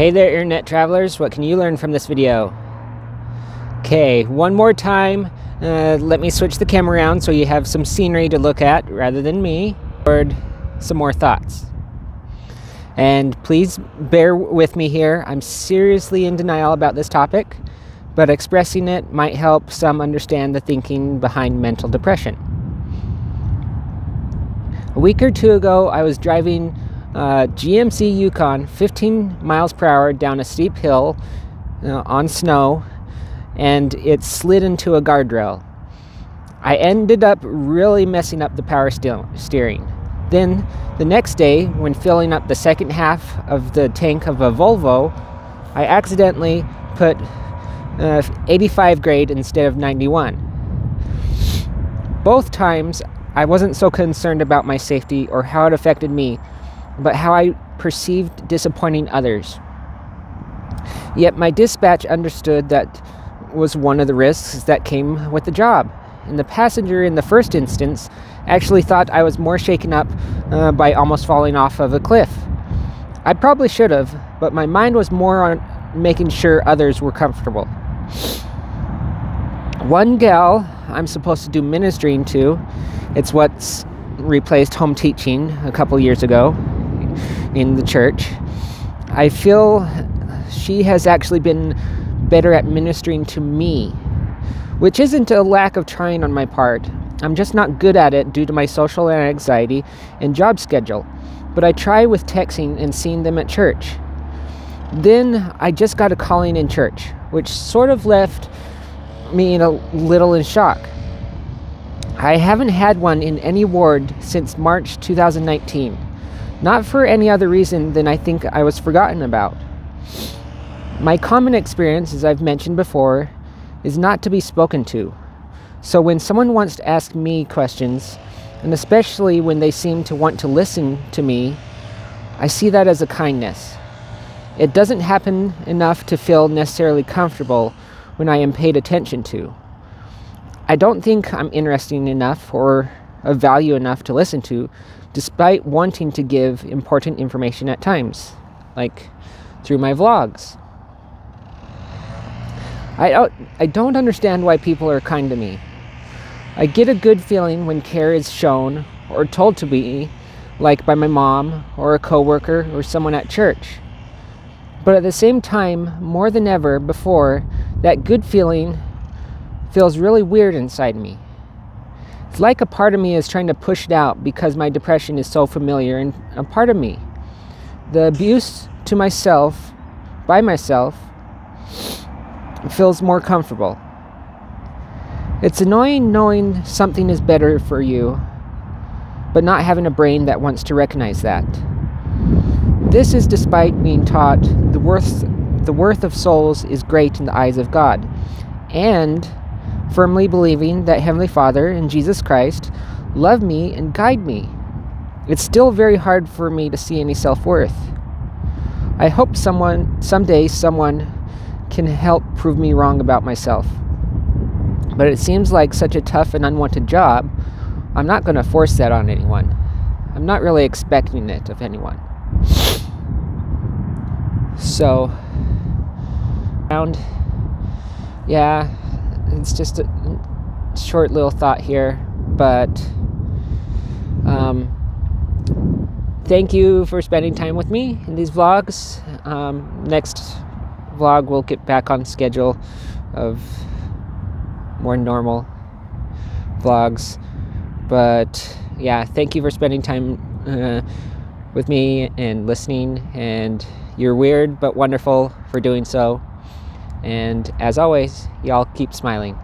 Hey there internet travelers, what can you learn from this video? Okay, one more time, uh, let me switch the camera around so you have some scenery to look at rather than me, or some more thoughts. And please bear with me here, I'm seriously in denial about this topic, but expressing it might help some understand the thinking behind mental depression. A week or two ago, I was driving uh, GMC Yukon 15 miles per hour down a steep hill uh, on snow and it slid into a guardrail. I ended up really messing up the power steering. Then the next day, when filling up the second half of the tank of a Volvo, I accidentally put uh, 85 grade instead of 91. Both times, I wasn't so concerned about my safety or how it affected me but how I perceived disappointing others. Yet my dispatch understood that was one of the risks that came with the job. And the passenger in the first instance actually thought I was more shaken up uh, by almost falling off of a cliff. I probably should have, but my mind was more on making sure others were comfortable. One gal I'm supposed to do ministering to, it's what's replaced home teaching a couple years ago, in the church. I feel she has actually been better at ministering to me, which isn't a lack of trying on my part. I'm just not good at it due to my social anxiety and job schedule. But I try with texting and seeing them at church. Then I just got a calling in church, which sort of left me in a little in shock. I haven't had one in any ward since March 2019. Not for any other reason than I think I was forgotten about. My common experience, as I've mentioned before, is not to be spoken to. So when someone wants to ask me questions, and especially when they seem to want to listen to me, I see that as a kindness. It doesn't happen enough to feel necessarily comfortable when I am paid attention to. I don't think I'm interesting enough or of value enough to listen to, despite wanting to give important information at times, like through my vlogs. I don't, I don't understand why people are kind to me. I get a good feeling when care is shown or told to be, like by my mom or a coworker or someone at church. But at the same time, more than ever before, that good feeling feels really weird inside me. It's like a part of me is trying to push it out because my depression is so familiar and a part of me. The abuse to myself, by myself, feels more comfortable. It's annoying knowing something is better for you, but not having a brain that wants to recognize that. This is despite being taught the worth, the worth of souls is great in the eyes of God, and firmly believing that Heavenly Father and Jesus Christ love me and guide me. It's still very hard for me to see any self worth. I hope someone, someday, someone can help prove me wrong about myself. But it seems like such a tough and unwanted job, I'm not going to force that on anyone. I'm not really expecting it of anyone. So, around, yeah, it's just a short little thought here, but um, thank you for spending time with me in these vlogs. Um, next vlog, we'll get back on schedule of more normal vlogs. But yeah, thank you for spending time uh, with me and listening. And you're weird but wonderful for doing so. And as always, y'all keep smiling.